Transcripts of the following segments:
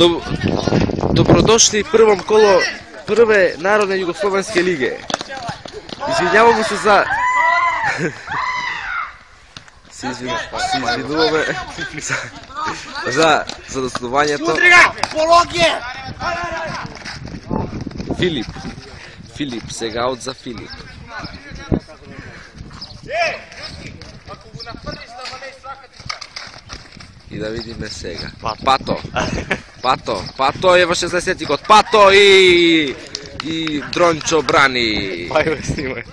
Доб... Добродошли првом коло прве народне југословенске лиге. Извинјавам се за се извинуваме се извинуваме за за за дослувањето. Филип. Филип, сега од за Филип. И да видиме сега. Пато. Пато. Пато е во 60-тикот. Пато и и Дрончо брани. Ајде снимај.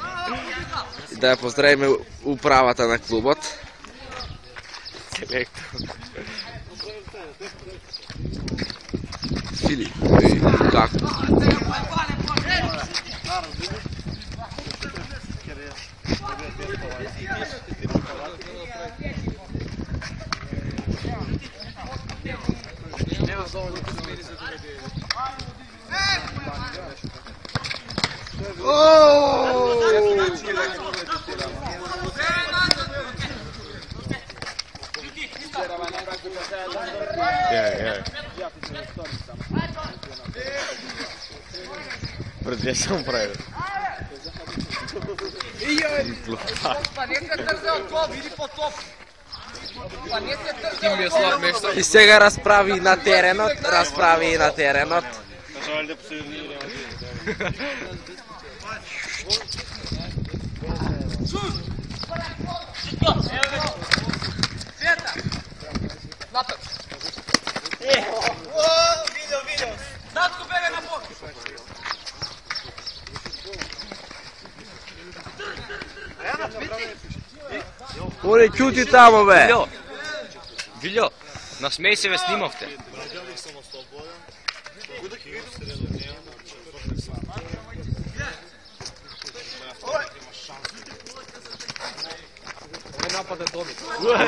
Да ја поздравиме управата на клубот. Селектор. Филип. Како? Ја, ја. Брат, ја сам правил. Pa nije se trzeo top, idi po top. И сега расправи на теренот, расправи на теренот. Напад. Татко бега на бок. Оре, ќути тамо, бе. Вилјо, Вилјо, насмеј се ве снимавте.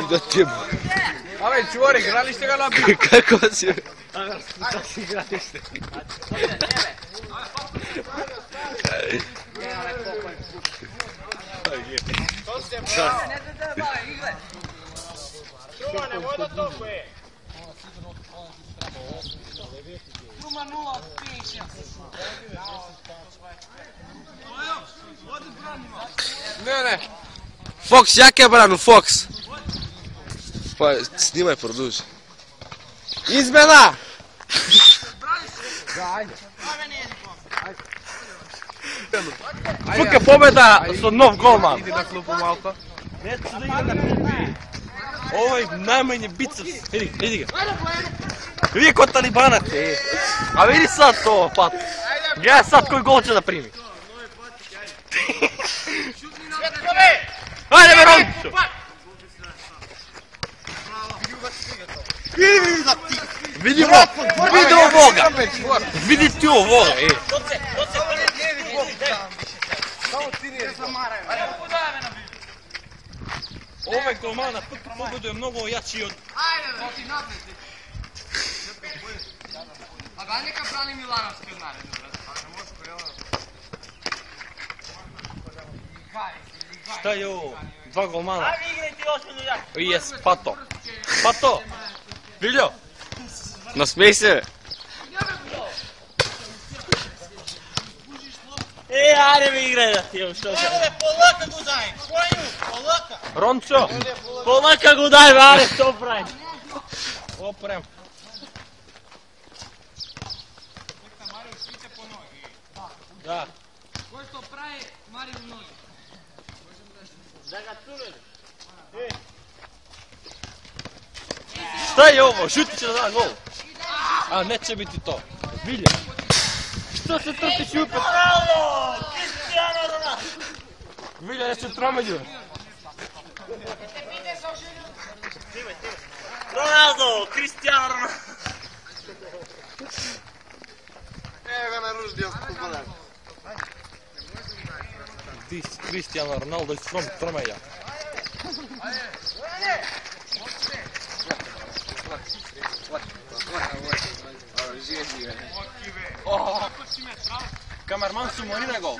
Да ти Абе, чуари, игралиште га на Како си? here. Toss them não Truman, ne voda to não. Ne. Fox, jak je branu, Fox? Pa, snimaj, produži. Izmena! Brani. Измена! Тука победа со нов голман. Иди на клупу малко. Овој најмање бицепс. Види, види го. Види кој талибанат е. А види сад тоа пат. Гледа сад кој гол ќе да прими. Ајде бе Рончо. Види го, види овога. Види ти овога, е. Овој голман на пак победу е многу јачи од А га нека брани Милановски од наредно, брат. Šta je ovo? Dva golmana. I jes, Pato. Pato! Viljo! Насмеј се. E, ajde mi igraj da ti imam što se. Rončo! Polaka go daj, ajde, što pravi. Oprem. Da. Кој што прави, мари у ноги. Šta je ovo? Šuti će da da gol. A neće biti to. Vilja. Što se trpiš i upet? Виля, я ще трома йду. Роналдо, Кристиано. Ева на рожден футболер. This Cristiano Ronaldo is from Tromea. Kamerman su mori na gol.